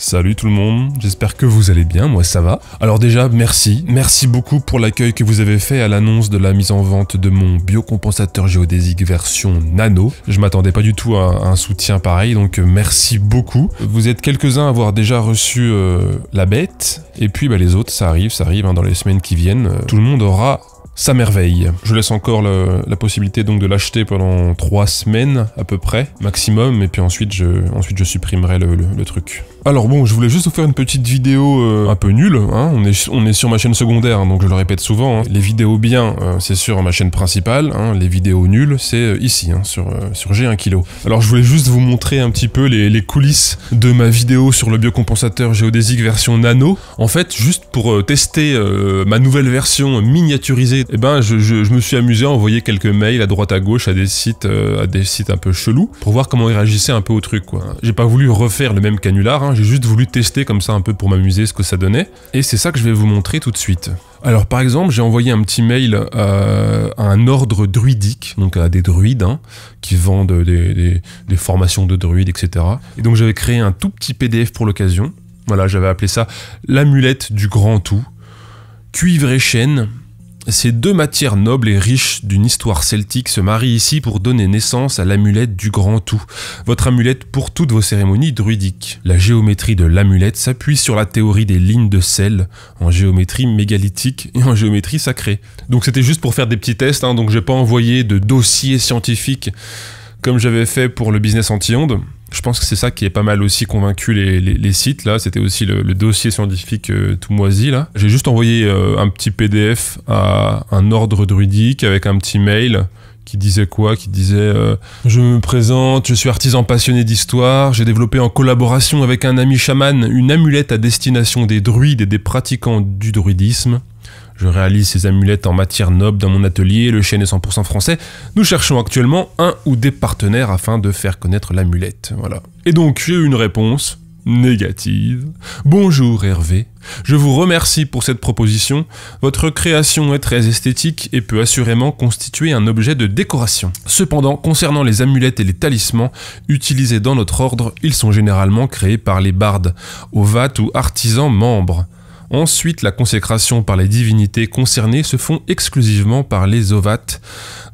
Salut tout le monde, j'espère que vous allez bien, moi ça va. Alors déjà, merci, merci beaucoup pour l'accueil que vous avez fait à l'annonce de la mise en vente de mon biocompensateur géodésique version nano. Je m'attendais pas du tout à un soutien pareil, donc merci beaucoup. Vous êtes quelques-uns à avoir déjà reçu euh, la bête, et puis bah, les autres, ça arrive, ça arrive hein, dans les semaines qui viennent. Euh, tout le monde aura sa merveille. Je laisse encore la possibilité donc de l'acheter pendant trois semaines à peu près, maximum, et puis ensuite je, ensuite je supprimerai le truc. Alors bon, je voulais juste vous faire une petite vidéo euh, un peu nulle. Hein. On, est, on est sur ma chaîne secondaire, donc je le répète souvent. Hein. Les vidéos bien, euh, c'est sur ma chaîne principale. Hein. Les vidéos nulles, c'est euh, ici, sur, sur G1 kg. Alors je voulais juste vous montrer un petit peu les, coulisses de ma vidéo sur le biocompensateur géodésique version nano. En fait, juste pour tester ma nouvelle version miniaturisée, eh ben, je, me suis amusé à envoyer quelques mails à droite à gauche à des sites, à des sites un peu chelous pour voir comment ils réagissaient un peu au truc. quoi. J'ai pas voulu refaire le même canular j'ai juste voulu tester comme ça un peu pour m'amuser ce que ça donnait. Et c'est ça que je vais vous montrer tout de suite. Alors par exemple, j'ai envoyé un petit mail euh, à un ordre druidique, donc à des druides hein, qui vendent des, des, formations de druides, etc. Et donc j'avais créé un tout petit PDF pour l'occasion. Voilà, j'avais appelé ça l'amulette du grand tout. Cuivre et chêne, ces deux matières nobles et riches d'une histoire celtique se marient ici pour donner naissance à l'amulette du grand tout, votre amulette pour toutes vos cérémonies druidiques. La géométrie de l'amulette s'appuie sur la théorie des lignes de sel, en géométrie mégalithique et en géométrie sacrée. Donc c'était juste pour faire des petits tests, hein, donc j'ai pas envoyé de dossier scientifique comme j'avais fait pour le business anti-ondes. Je pense que c'est ça qui est pas mal aussi convaincu les, sites là. C'était aussi le, dossier scientifique euh, tout moisi là. J'ai juste envoyé euh, un petit PDF à un ordre druidique avec un petit mail qui disait quoi Qui disait euh, Je me présente, je suis artisan passionné d'histoire, j'ai développé en collaboration avec un ami chaman une amulette à destination des druides et des pratiquants du druidisme. Je réalise ces amulettes en matière noble dans mon atelier, le chêne est 100% français. Nous cherchons actuellement un ou des partenaires afin de faire connaître l'amulette. Voilà. Et donc j'ai eu une réponse négative. Bonjour Hervé, je vous remercie pour cette proposition. Votre création est très esthétique et peut assurément constituer un objet de décoration. Cependant, concernant les amulettes et les talismans utilisés dans notre ordre, ils sont généralement créés par les bardes, ovates ou artisans membres. Ensuite, la consécration par les divinités concernées se font exclusivement par les ovates,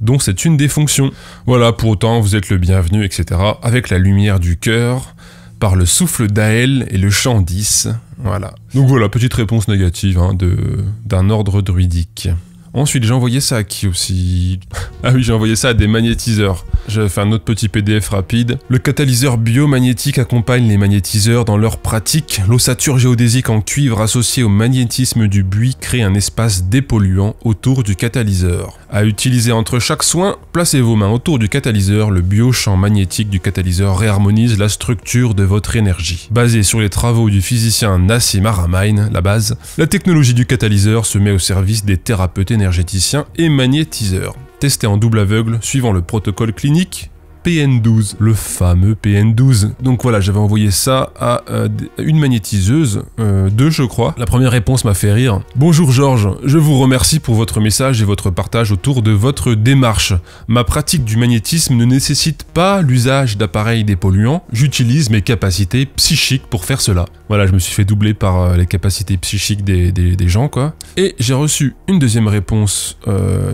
dont c'est une des fonctions. Voilà, pour autant, vous êtes le bienvenu, etc. Avec la lumière du cœur, par le souffle d'Aël et le chant 10. Voilà. Donc voilà, petite réponse négative hein, d'un ordre druidique. Ensuite, j'ai envoyé ça à qui aussi? Ah oui, j'ai envoyé ça à des magnétiseurs. J'avais fait un autre petit PDF rapide. Le catalyseur biomagnétique accompagne les magnétiseurs dans leur pratique. L'ossature géodésique en cuivre associée au magnétisme du buis crée un espace dépolluant autour du catalyseur. À utiliser entre chaque soin, placez vos mains autour du catalyseur. Le biochamp magnétique du catalyseur réharmonise la structure de votre énergie. Basé sur les travaux du physicien Nassim Haramein, la base, la technologie du catalyseur se met au service des thérapeutes énergéticiens et magnétiseurs testé en double aveugle suivant le protocole clinique PN12, le fameux PN12. Donc voilà, j'avais envoyé ça à euh, une magnétiseuse, euh, deux je crois. La première réponse m'a fait rire. Bonjour Georges, je vous remercie pour votre message et votre partage autour de votre démarche. Ma pratique du magnétisme ne nécessite pas l'usage d'appareils dépolluants, j'utilise mes capacités psychiques pour faire cela. Voilà, je me suis fait doubler par euh, les capacités psychiques des, gens quoi. Et j'ai reçu une deuxième réponse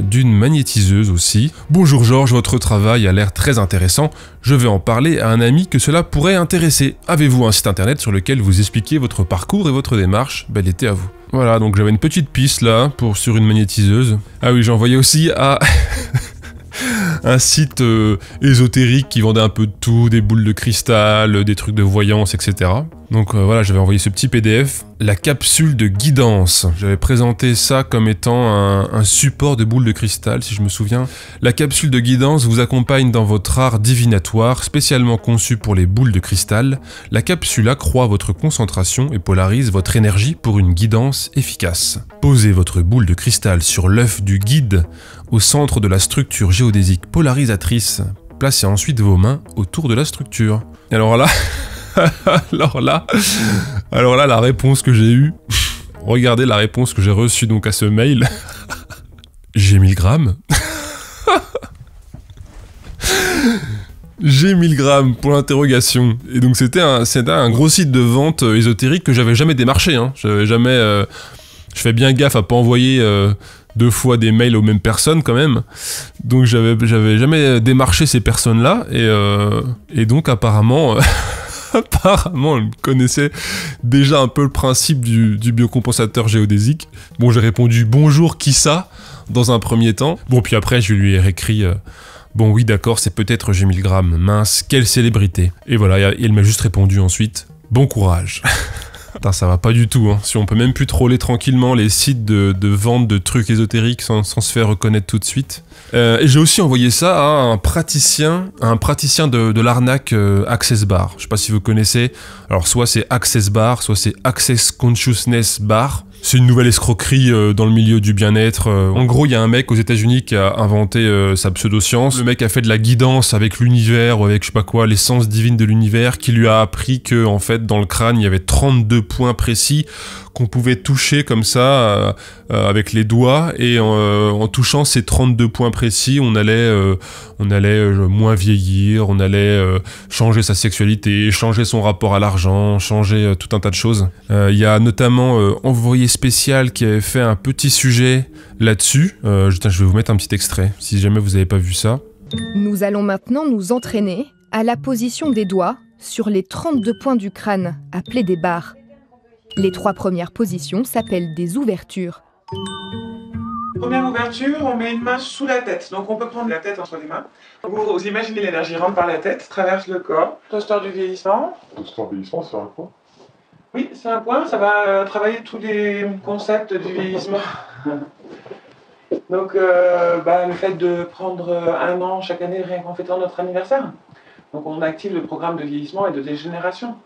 d'une magnétiseuse aussi. Bonjour Georges, votre travail a l'air très intéressant je vais en parler à un ami que cela pourrait intéresser. Avez-vous un site internet sur lequel vous expliquez votre parcours et votre démarche? Bel été à vous. Voilà, donc j'avais une petite piste là pour sur une magnétiseuse. Ah oui, envoyé aussi à un site euh, ésotérique qui vendait un peu de tout, des boules de cristal, des trucs de voyance, etc. Donc euh, voilà, j'avais envoyé ce petit PDF. La capsule de guidance. J'avais présenté ça comme étant un, support de boules de cristal, si je me souviens. La capsule de guidance vous accompagne dans votre art divinatoire, spécialement conçu pour les boules de cristal. La capsule accroît votre concentration et polarise votre énergie pour une guidance efficace. Posez votre boule de cristal sur l'œuf du guide au centre de la structure géodésique polarisatrice. Placez ensuite vos mains autour de la structure. alors là... alors là, la réponse que j'ai eue, regardez la réponse que j'ai reçue donc à ce mail. j'ai 1000 grammes. J'ai 1000 grammes pour l'interrogation. Et donc c'était un, gros site de vente euh, ésotérique que j'avais jamais démarché. Hein. Euh, je fais bien gaffe à pas envoyer euh, deux fois des mails aux mêmes personnes quand même. Donc j'avais, jamais démarché ces personnes-là. Et donc apparemment. Apparemment, elle connaissait déjà un peu le principe du, biocompensateur géodésique. Bon, j'ai répondu bonjour, qui ça? Dans un premier temps. Bon, puis après, je lui ai réécrit euh, Bon, oui, d'accord, c'est peut-être G 1000 grammes. Mince, quelle célébrité. Et voilà, et elle m'a juste répondu ensuite Bon courage. Putain, ça va pas du tout, hein. Si on peut même plus troller tranquillement les sites de, de vente de trucs ésotériques sans, sans se faire reconnaître tout de suite. Euh, et j'ai aussi envoyé ça à un praticien, à un praticien de, de l'arnaque euh, Access Bar. Je sais pas si vous connaissez. Alors soit c'est Access Bar, soit c'est Access Consciousness Bar. C'est une nouvelle escroquerie euh, dans le milieu du bien-être. Euh, en gros, il y a un mec aux États-Unis qui a inventé euh, sa pseudo-science. Le mec a fait de la guidance avec l'univers avec je sais pas quoi, l'essence divine de l'univers, qui lui a appris que en fait dans le crâne il y avait 32 points précis qu'on pouvait toucher comme ça avec les doigts et en touchant ces 32 points précis, on allait, on allait moins vieillir, on allait changer sa sexualité, changer son rapport à l'argent, changer tout un tas de choses. Il y a notamment Envoyé spécial qui avait fait un petit sujet là-dessus. Euh, je vais vous mettre un petit extrait si jamais vous n'avez pas vu ça. Nous allons maintenant nous entraîner à la position des doigts sur les 32 points du crâne, appelés des barres. Les trois premières positions s'appellent des ouvertures. Première ouverture, on met une main sous la tête. Donc on peut prendre la tête entre les mains. Vous, vous imaginez l'énergie rentre par la tête, traverse le corps. Toaster du vieillissement. Toaster vieillissement, c'est un quoi Oui, c'est un point, ça va euh, travailler tous les concepts du vieillissement. Donc euh, bah, le fait de prendre euh, un an chaque année rien qu'en fêtant notre anniversaire. Donc on active le programme de vieillissement et de dégénération.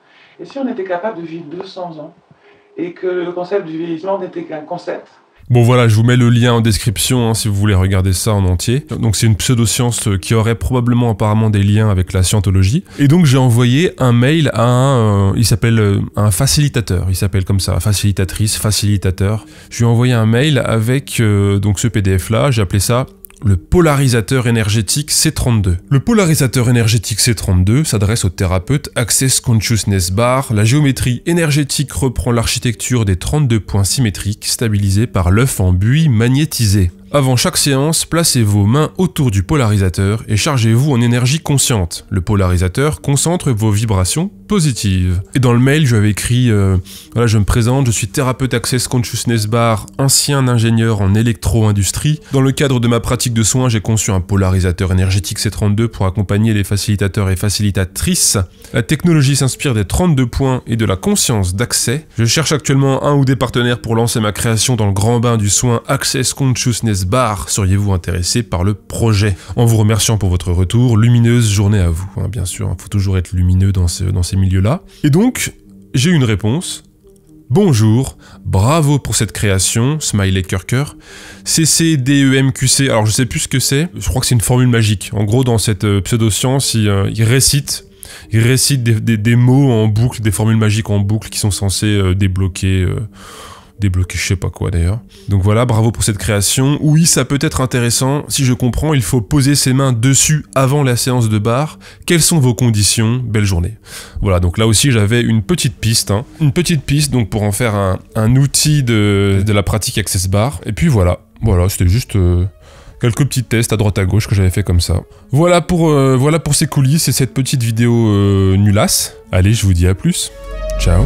Et si on était capable de vivre 200 ans et que le concept du vieillissement n'était qu'un concept, Bon voilà, je vous mets le lien en description hein, si vous voulez regarder ça en entier. Donc c'est une pseudo-science euh, qui aurait probablement apparemment des liens avec la scientologie. Et donc j'ai envoyé un mail à un, euh, il s'appelle euh, un facilitateur, il s'appelle comme ça, facilitatrice, facilitateur. Je lui ai envoyé un mail avec euh, donc ce PDF là, j'ai appelé ça le polarisateur énergétique C32. Le polarisateur énergétique C32 s'adresse au thérapeute Access Consciousness Bar. La géométrie énergétique reprend l'architecture des 32 points symétriques stabilisés par l'œuf en buis magnétisé. Avant chaque séance, placez vos mains autour du polarisateur et chargez-vous en énergie consciente. Le polarisateur concentre vos vibrations positives. Et dans le mail, je lui avais écrit euh, voilà, je me présente, je suis thérapeute Access Consciousness Bar, ancien ingénieur en électro-industrie. Dans le cadre de ma pratique de soins, j'ai conçu un polarisateur énergétique C32 pour accompagner les facilitateurs et facilitatrices. La technologie s'inspire des 32 points et de la conscience d'accès. Je cherche actuellement un ou des partenaires pour lancer ma création dans le grand bain du soin Access Consciousness Bar. Seriez-vous intéressé par le projet? En vous remerciant pour votre retour, lumineuse journée à vous. hein, bien sûr, il faut toujours être lumineux dans, ce- dans ces milieux-là. Et donc, j'ai une réponse. Bonjour, bravo pour cette création, smiley cœur. CCDEMQC, alors je sais plus ce que c'est, je crois que c'est une formule magique. En gros, dans cette euh, pseudo-science, il, euh, il récite, il récite des, mots en boucle, des formules magiques en boucle qui sont censées euh, débloquer, débloquer je sais pas quoi d'ailleurs. Donc voilà, bravo pour cette création. Oui, ça peut être intéressant. Si je comprends, il faut poser ses mains dessus avant la séance de bar. Quelles sont vos conditions? Belle journée. Voilà, donc là aussi j'avais une petite piste, hein. une petite piste donc pour en faire un, outil de, la pratique Access Bar. Et puis voilà, voilà, c'était juste euh, quelques petits tests à droite à gauche que j'avais fait comme ça. Voilà pour, euh, ces coulisses et cette petite vidéo euh, nulasse. Allez, je vous dis à plus. Ciao.